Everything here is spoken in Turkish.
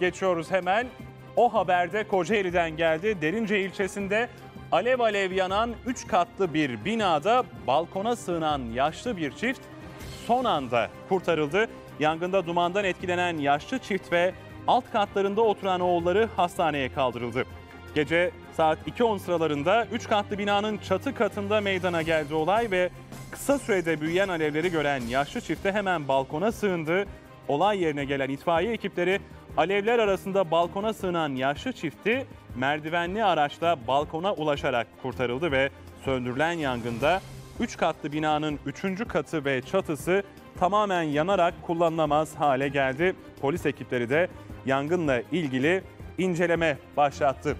geçiyoruz hemen. O haberde Kocaeli'den geldi. Derince ilçesinde alev alev yanan 3 katlı bir binada balkona sığınan yaşlı bir çift son anda kurtarıldı. Yangında dumandan etkilenen yaşlı çift ve alt katlarında oturan oğulları hastaneye kaldırıldı. Gece saat 2.10 sıralarında 3 katlı binanın çatı katında meydana geldi olay ve kısa sürede büyüyen alevleri gören yaşlı çifte hemen balkona sığındı. Olay yerine gelen itfaiye ekipleri alevler arasında balkona sığınan yaşlı çifti merdivenli araçla balkona ulaşarak kurtarıldı ve söndürülen yangında 3 katlı binanın 3. katı ve çatısı tamamen yanarak kullanılamaz hale geldi. Polis ekipleri de yangınla ilgili inceleme başlattı.